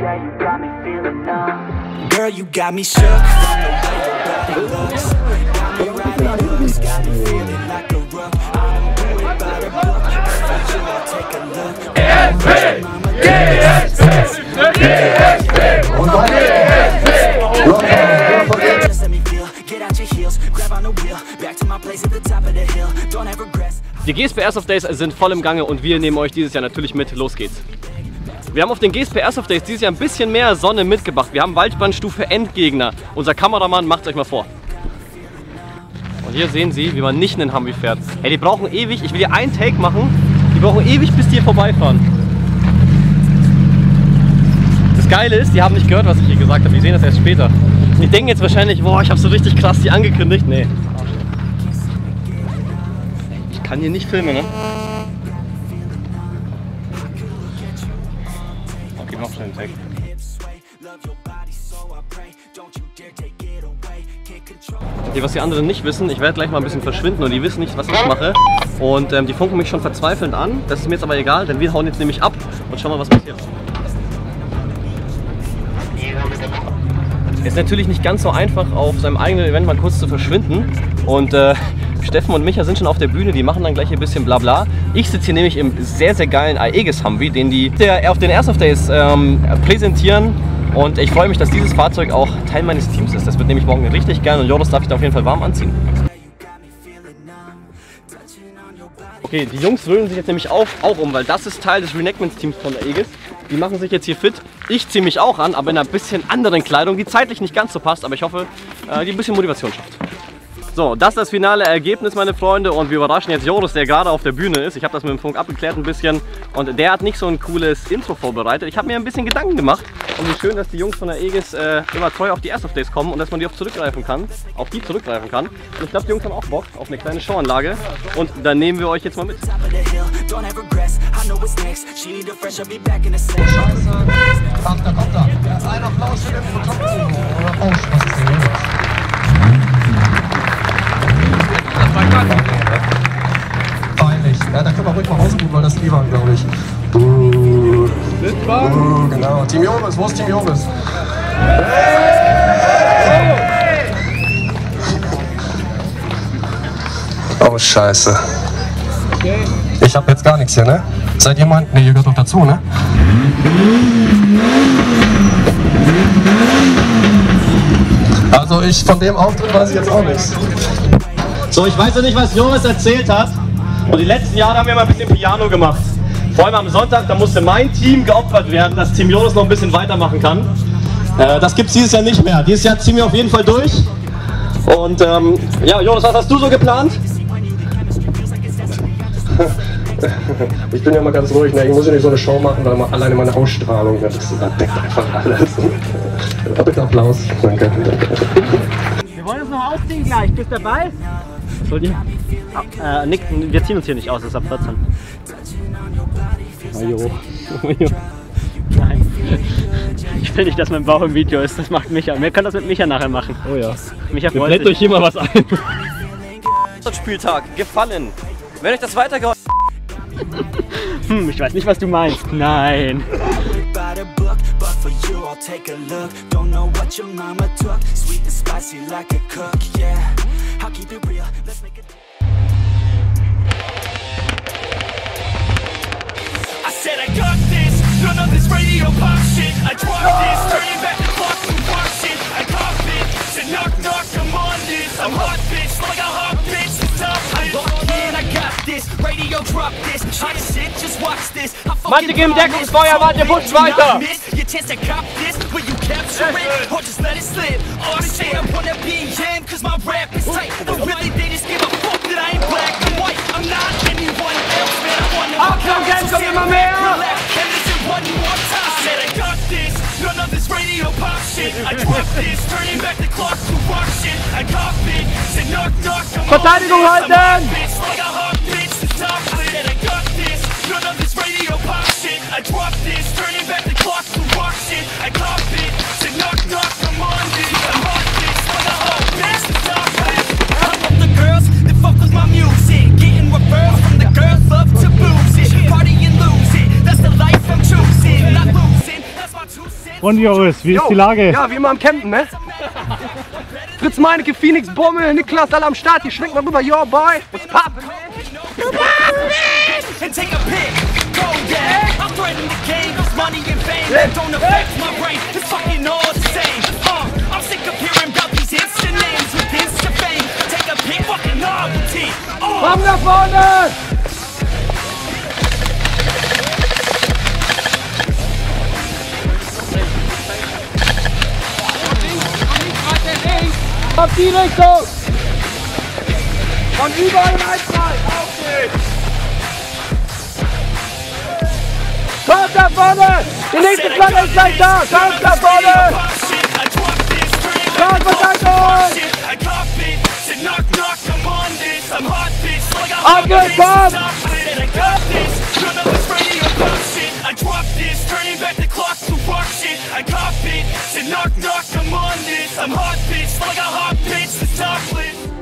yeah, you got me feeling numb. Girl, you got me shook from the way your body looks. Got me right in got me feeling like a Die GSP Airsoft Days sind voll im Gange und wir nehmen euch dieses Jahr natürlich mit. Los geht's. Wir haben auf den GSP Airsoft Days dieses Jahr ein bisschen mehr Sonne mitgebracht. Wir haben Waldbahnstufe Endgegner. Unser Kameramann macht euch mal vor. Und hier sehen Sie, wie man nicht einen Humvee fährt. Ey, die brauchen ewig, ich will hier einen Take machen. Die brauchen ewig, bis die hier vorbeifahren. Geile ist, die haben nicht gehört, was ich hier gesagt habe. Die sehen das erst später. Die denken jetzt wahrscheinlich, boah, ich habe so richtig krass die angekündigt. Nee. Ich kann hier nicht filmen, ne? Okay, noch schnell einen Take. Okay, was die anderen nicht wissen, ich werde gleich mal ein bisschen verschwinden und die wissen nicht, was ich mache. Und ähm, die funken mich schon verzweifelnd an. Das ist mir jetzt aber egal, denn wir hauen jetzt nämlich ab und schauen mal, was passiert. Ist natürlich nicht ganz so einfach, auf seinem eigenen Event mal kurz zu verschwinden. Und äh, Steffen und Micha sind schon auf der Bühne, die machen dann gleich ein bisschen Blabla. Ich sitze hier nämlich im sehr, sehr geilen Aegis Humvee, den die auf den Airsoft Days ähm, präsentieren. Und ich freue mich, dass dieses Fahrzeug auch Teil meines Teams ist. Das wird nämlich morgen richtig geil und Joris darf ich da auf jeden Fall warm anziehen. Okay, die Jungs rühren sich jetzt nämlich auch, auch um, weil das ist Teil des Reenactments-Teams von Aegis. Die machen sich jetzt hier fit. Ich ziehe mich auch an, aber in einer bisschen anderen Kleidung, die zeitlich nicht ganz so passt, aber ich hoffe, äh, die ein bisschen Motivation schafft. So, das ist das finale Ergebnis, meine Freunde. Und wir überraschen jetzt Joris, der gerade auf der Bühne ist. Ich habe das mit dem Funk abgeklärt ein bisschen. Und der hat nicht so ein cooles Intro vorbereitet. Ich habe mir ein bisschen Gedanken gemacht. Und wie schön, dass die Jungs von der Aegis äh, immer treu auf die Airsoft Days kommen und dass man die auf zurückgreifen kann. Auf die zurückgreifen kann. Und ich glaube, die Jungs haben auch Bock auf eine kleine Showanlage. Und da nehmen wir euch jetzt mal mit. Kommt da, kommt da. Ist einer Flausch in dem Top Oder ist denn los? Peinlich. Ja, da können wir ruhig mal rausgehen, weil das waren, glaube ich. Buh. Buh, genau. Team Joris, wo ist Team Joris? Oh, scheiße. Ich hab jetzt gar nichts hier, ne? Seid ihr mal... Ne, ihr gehört doch dazu, ne? Also ich von dem Auftritt weiß ich jetzt auch nichts. So, ich weiß ja nicht, was Joris erzählt hat. Und die letzten Jahre haben wir mal ein bisschen Piano gemacht. Vor allem am Sonntag, da musste mein Team geopfert werden, dass Team Joris noch ein bisschen weitermachen kann. Äh, das gibt es dieses Jahr nicht mehr. Dieses Jahr ziehen wir auf jeden Fall durch. Und ähm, ja, Joris, was hast du so geplant? Ich bin ja mal ganz ruhig, ne? ich muss ja nicht so eine Show machen, weil man alleine meine Ausstrahlung, ne? das überdeckt einfach alles. Ja, bitte Applaus. Danke, danke. Wir wollen uns noch ausziehen gleich. Bist du dabei? Ihr? Äh, Nick, wir ziehen uns hier nicht aus, das ist ab 14. Ajo. Nein. Ich will nicht, dass mein Bauch im Video ist. Das macht Micha. Wir können das mit Micha nachher machen. Oh ja. Micha Wir freut blenden euch sich. hier mal was ein. Spieltag gefallen. Wenn euch das weitergeholfen Hm, ich weiß nicht, was du meinst. Nein. I'll keep it real, let's make it. Said I got this, none of this radio pop shit. I drop this, turning back the clock to watch it. I cop it, said knock knock, I'm on this. I'm hot bitch, like a hot bitch, stop it. Lock in, I got this, radio drop this. Hot shit, just watch this. I fucking Manche geben promise, Deckungsfeuer, manche you pushen not weiter. miss Your chance to cop this, will you capture it? Or just let it slip? Or say I wanna be him, cause my rap is tight. But really, they just give a fuck that I ain't black and white. I'm not anyone else, man. I wanna Achtung, Geld kommt immer mehr! Verteidigung halten! Und Joris, wie ist Jo. die Lage? Ja, wie immer am Campen, ne? Fritz Meinecke, Phoenix, Bommel, Niklas, alle am Start. Die schwenkt mal rüber. Yo, boy. What's poppin', man? and take die Richtung! Von überall reinfallen! Auf geht's! Kommt nach vorne! Die nächste Flanke ist gleich da! Kommt nach vorne! Kommt! Angekommen! I this, turning back the clock knock knock, I'm on this. I'm hot bitch, like a hot bitch, the chocolate.